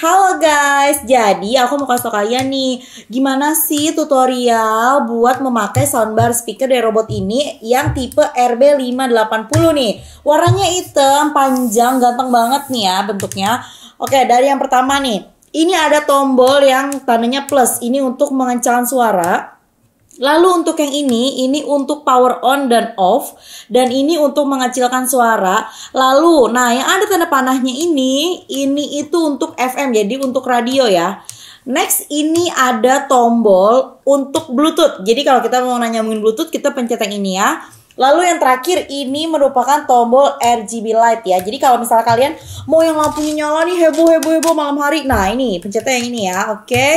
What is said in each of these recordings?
Halo guys, jadi aku mau kasih tau kalian nih Gimana sih tutorial buat memakai soundbar speaker dari robot ini Yang tipe RB580 nih? Warnanya hitam, panjang, ganteng banget nih ya bentuknya. Oke, dari yang pertama nih. Ini ada tombol yang tandanya plus. Ini untuk mengencangkan suara Lalu untuk yang ini, ini untuk power on dan off dan ini untuk mengecilkan suara. Lalu, nah yang ada tanda panahnya ini, ini itu untuk FM jadi untuk radio ya. Next ini ada tombol untuk Bluetooth. Jadi kalau kita mau nanya Bluetooth, kita pencet yang ini ya. Lalu yang terakhir ini merupakan tombol RGB light ya. Jadi kalau misalnya kalian mau yang lampunya nyala nih heboh heboh heboh malam hari, nah ini pencetnya yang ini ya. Oke. Okay.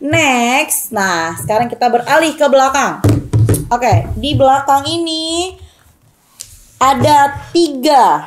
Next. Nah, sekarang kita beralih ke belakang. Oke, okay. di belakang ini ada tiga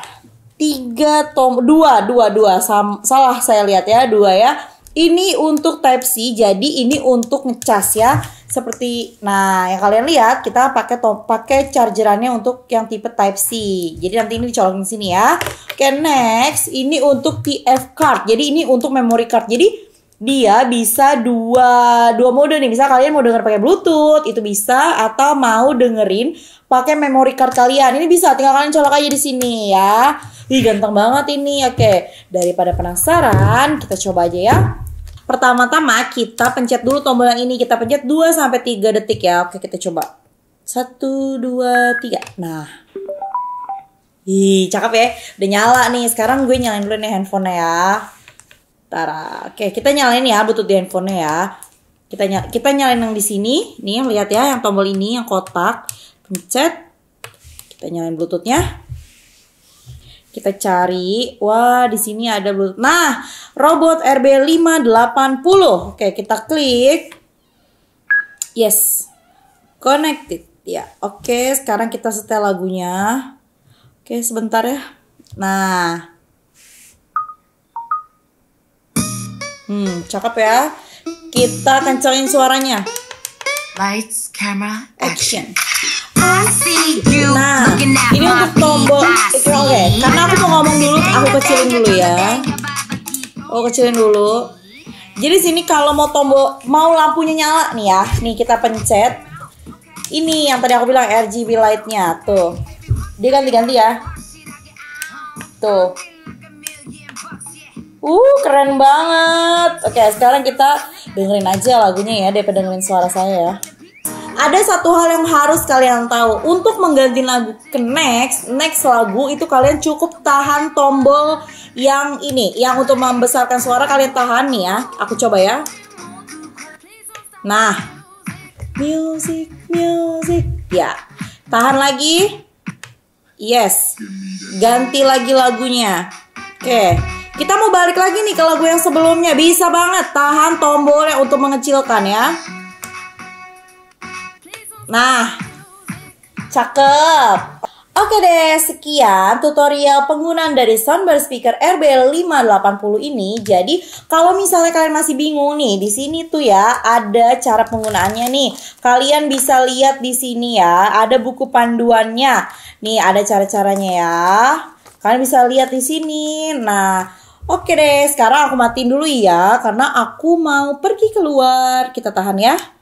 tiga tom dua dua dua Sam, salah saya lihat ya dua ya ini untuk type C jadi ini untuk ngecas ya seperti nah yang kalian lihat kita pakai pakai chargerannya untuk yang tipe Type C. Jadi nanti ini dicolokin sini ya. Oke next ini untuk TF card. Jadi ini untuk memory card. Jadi dia bisa dua dua mode nih. Misal kalian mau denger pakai Bluetooth itu bisa atau mau dengerin pakai memory card kalian. Ini bisa tinggal kalian colok aja di sini ya. Ih ganteng banget ini. Oke, daripada penasaran, kita coba aja ya. Pertama-tama kita pencet dulu tombol yang ini. Kita pencet 2 sampai 3 detik ya. Oke, kita coba. 1 2 3. Nah. Ih, cakep ya. Udah nyala nih. Sekarang gue nyalain dulu nih handphonenya ya. Tara. Oke, kita nyalain ya butut di handphonenya ya. Kita nyala, kita nyalain yang di sini. Nih, lihat ya yang tombol ini yang kotak. Pencet. Kita nyalain bluetoothnya. Kita cari, wah di sini ada Bluetooth. Nah, robot RB580. Oke, kita klik. Yes. Connected. Ya, oke, sekarang kita setel lagunya. Oke, sebentar ya. Nah. Hmm, cakep ya. Kita kencangin suaranya. Lights, camera, action. Nah, ini untuk tombol oke, oke. Karena Oh, kecilin dulu. Jadi sini kalau mau tombol mau lampunya nyala nih ya. Nih kita pencet. Ini yang tadi aku bilang RGB lightnya tuh. Dia ganti-ganti ya. Tuh. Uh, keren banget. Oke, sekarang kita dengerin aja lagunya ya daripada dengerin suara saya ya ada satu hal yang harus kalian tahu. Untuk mengganti lagu ke next, next lagu itu kalian cukup tahan tombol yang ini, yang untuk membesarkan suara kalian tahan nih ya. Aku coba ya. Nah, music, music, ya. Tahan lagi. Yes. Ganti lagi lagunya. Oke. Kita mau balik lagi nih ke lagu yang sebelumnya. Bisa banget tahan tombolnya untuk mengecilkan ya. Nah, cakep. Oke deh, sekian tutorial penggunaan dari soundbar speaker RB580 ini. Jadi, kalau misalnya kalian masih bingung nih, di sini tuh ya ada cara penggunaannya nih. Kalian bisa lihat di sini ya, ada buku panduannya. Nih, ada cara-caranya ya. Kalian bisa lihat di sini. Nah, oke deh, sekarang aku matiin dulu ya karena aku mau pergi keluar. Kita tahan ya.